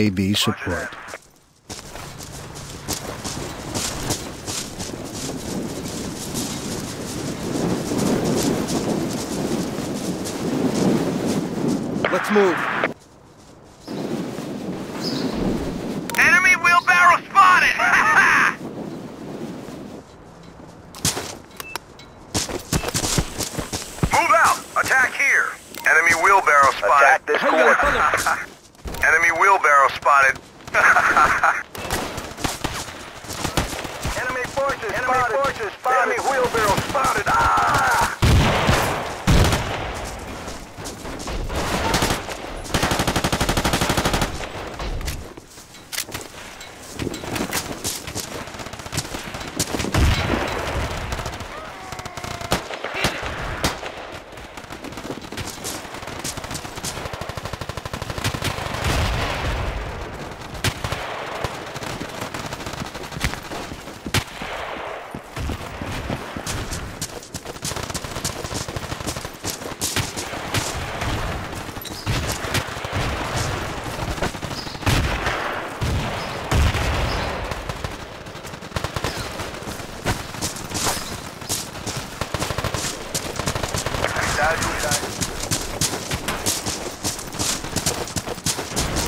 AB support. Let's move. Enemy wheelbarrow spotted! Move out! Attack here! Enemy wheelbarrow spotted. Attack this corner. spotted. Enemy forces Enemy forces spotted. Enemy wheelbarrow spotted. Ah!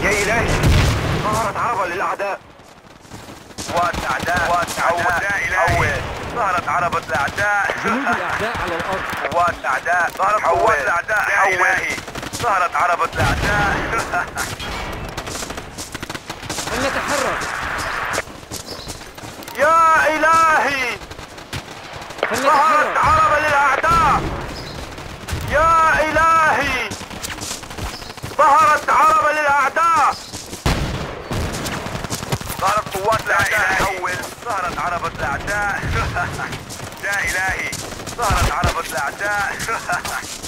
يا إلهي! ظهرت عربة للاعداء قوات اعداء قوات اعداء الهي ظهرت عربة الاعداء جنود الأعداء على الأرض قوات الاعداء ظهرت قوات الاعداء يا الهي ظهرت عربة الاعداء فلنتحرك. يا الهي ظهرت عربة ظهرت عربة للأعداء. ظهرت قوات الأعداء. اول ظهرت عربة الأعداء. يا الهي ظهرت عربة الأعداء.